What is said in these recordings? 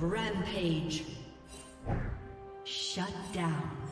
Rampage. Shut down.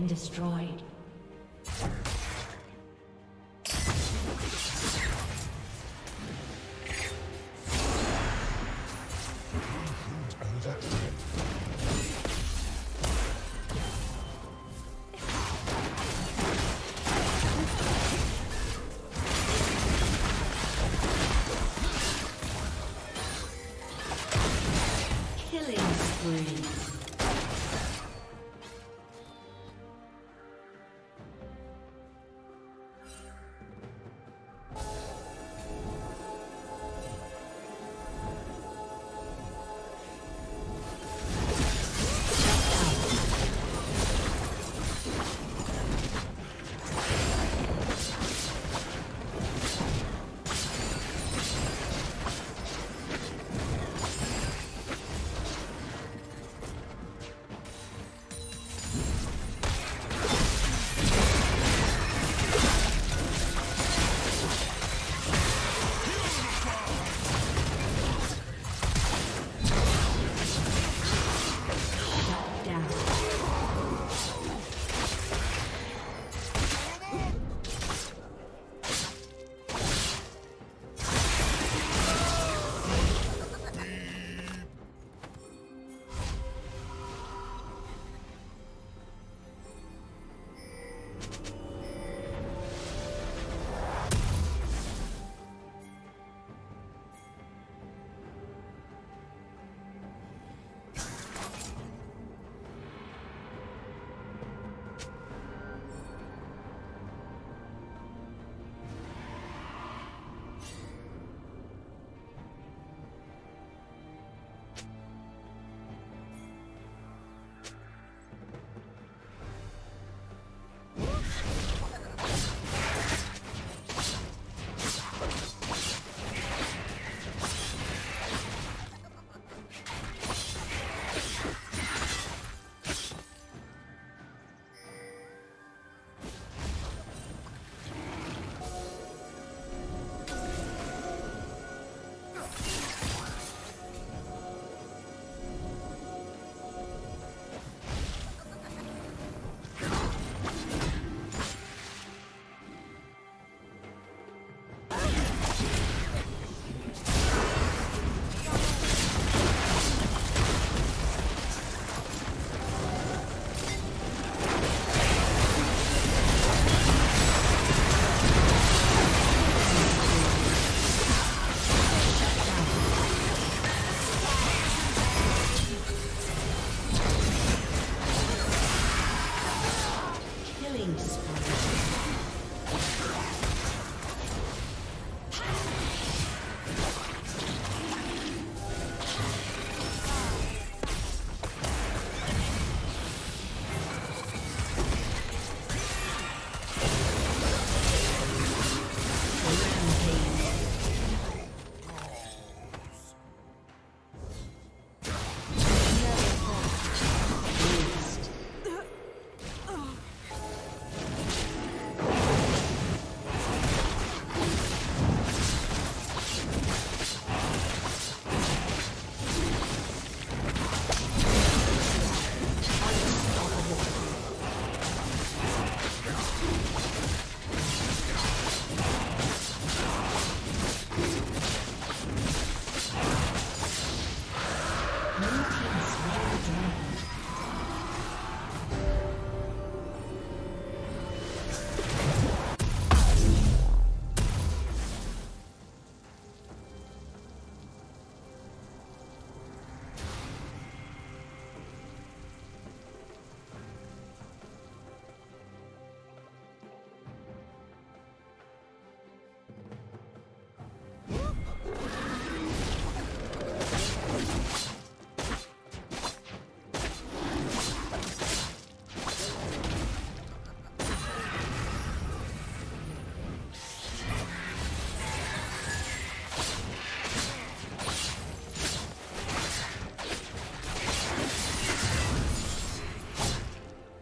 Been destroyed.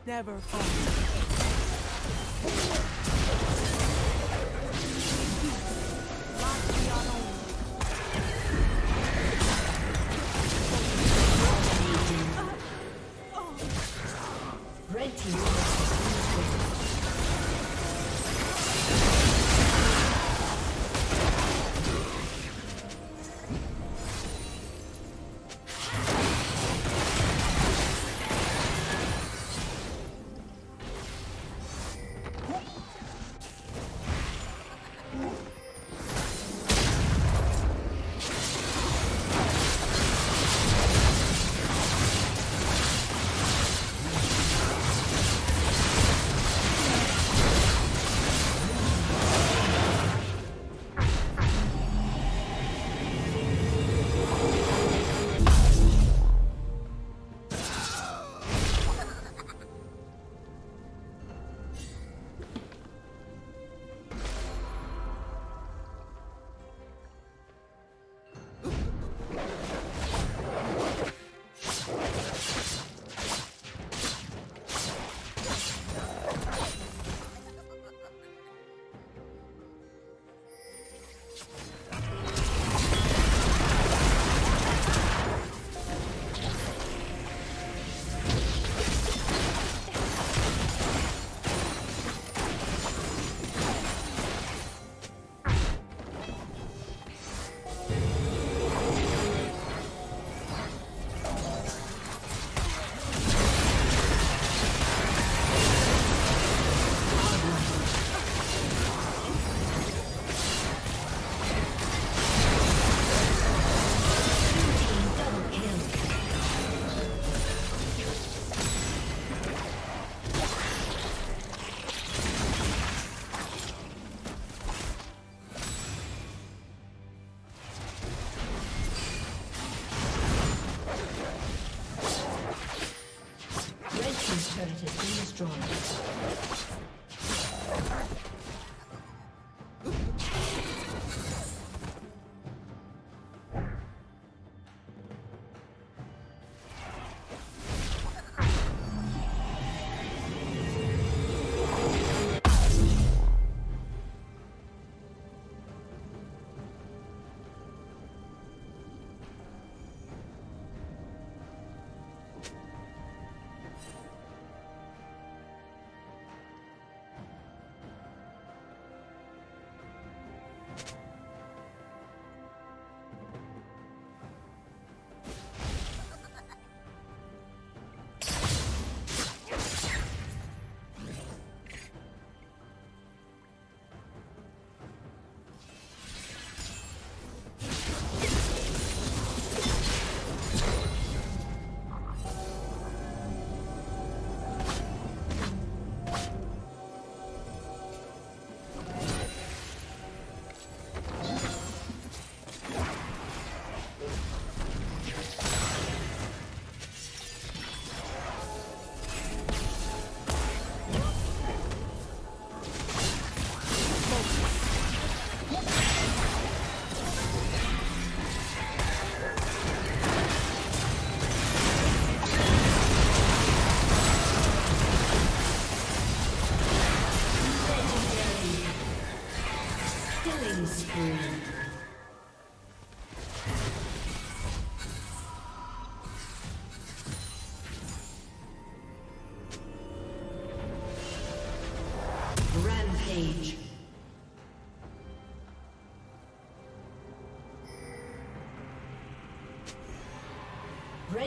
Never fall.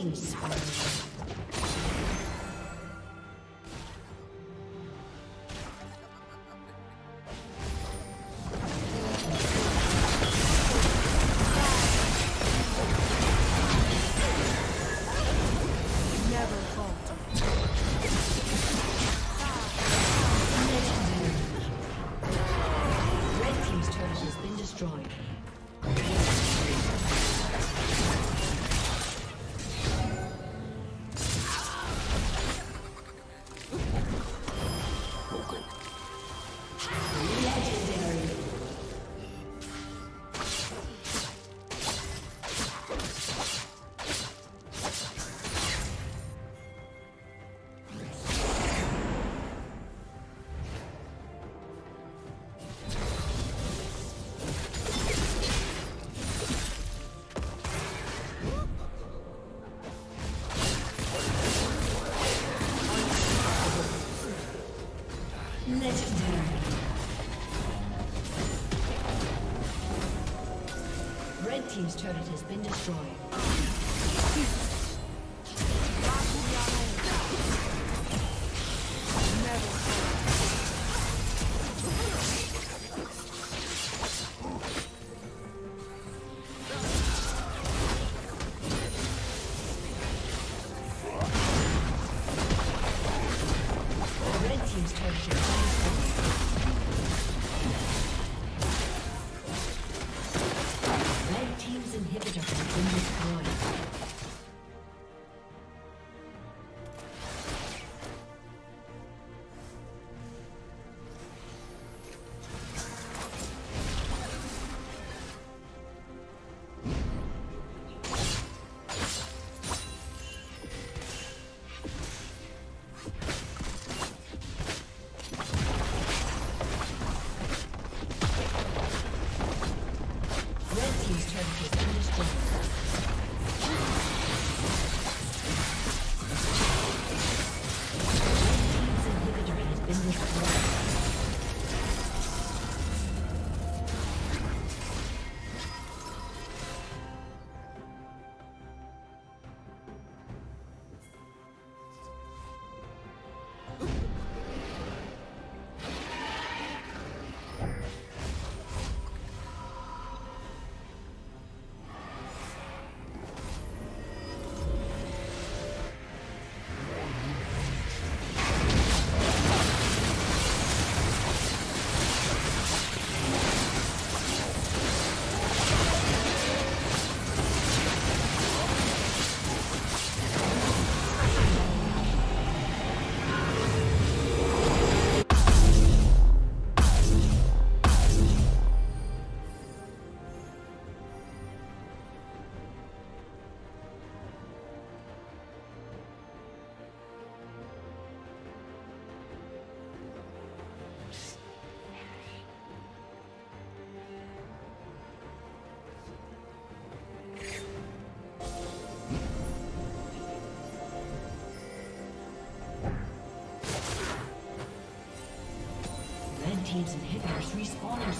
killing spree. Been destroyed.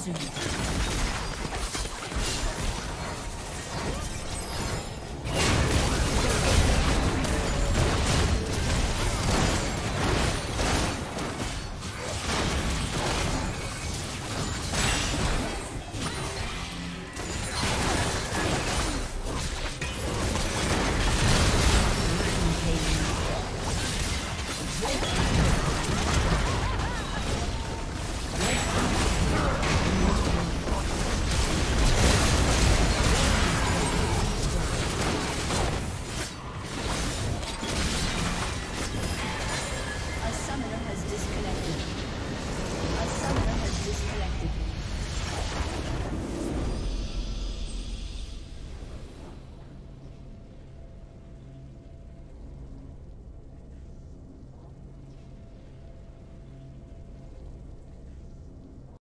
Red Team's inhibitors respawning soon.